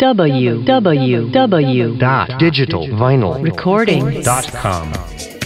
www.digitalvinylrecordings.com.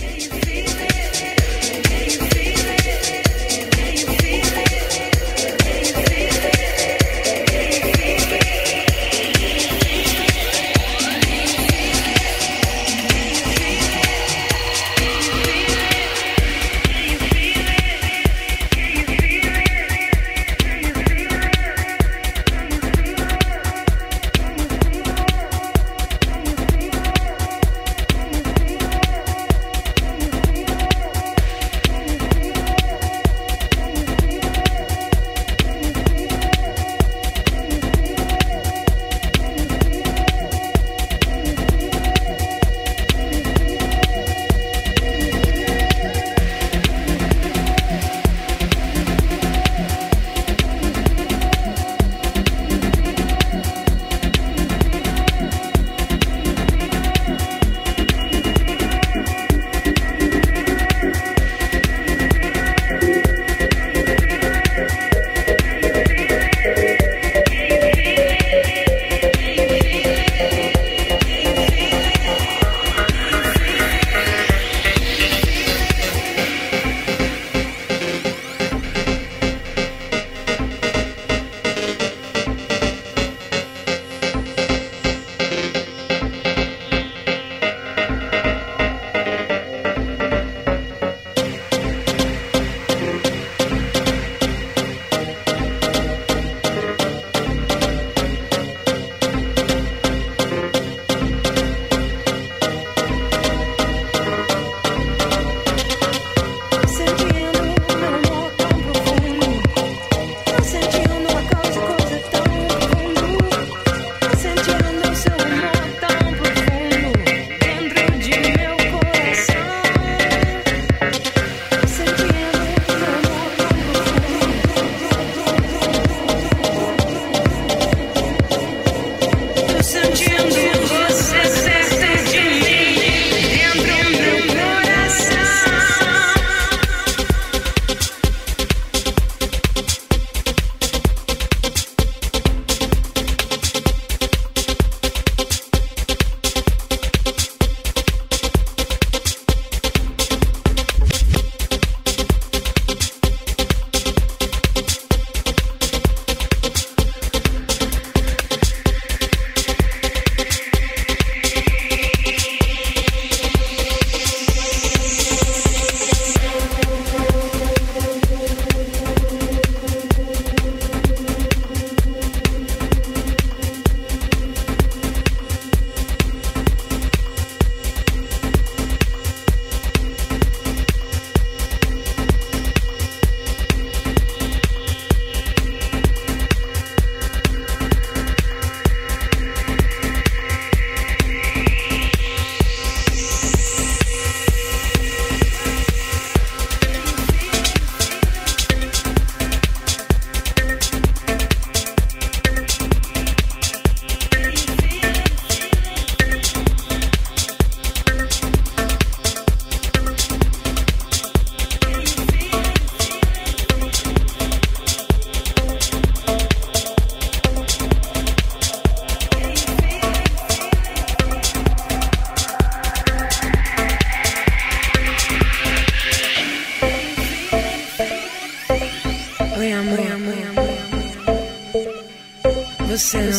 você não,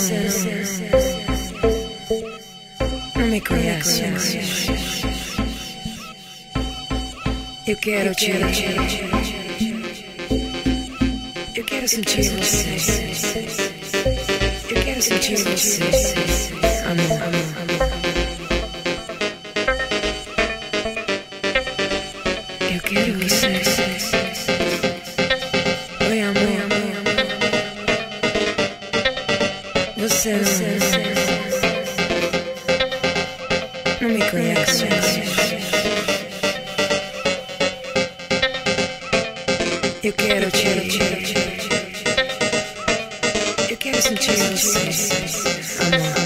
não me conhece. Eu quero te Eu quero sentir você. Eu quero sentir você. listen to yourself.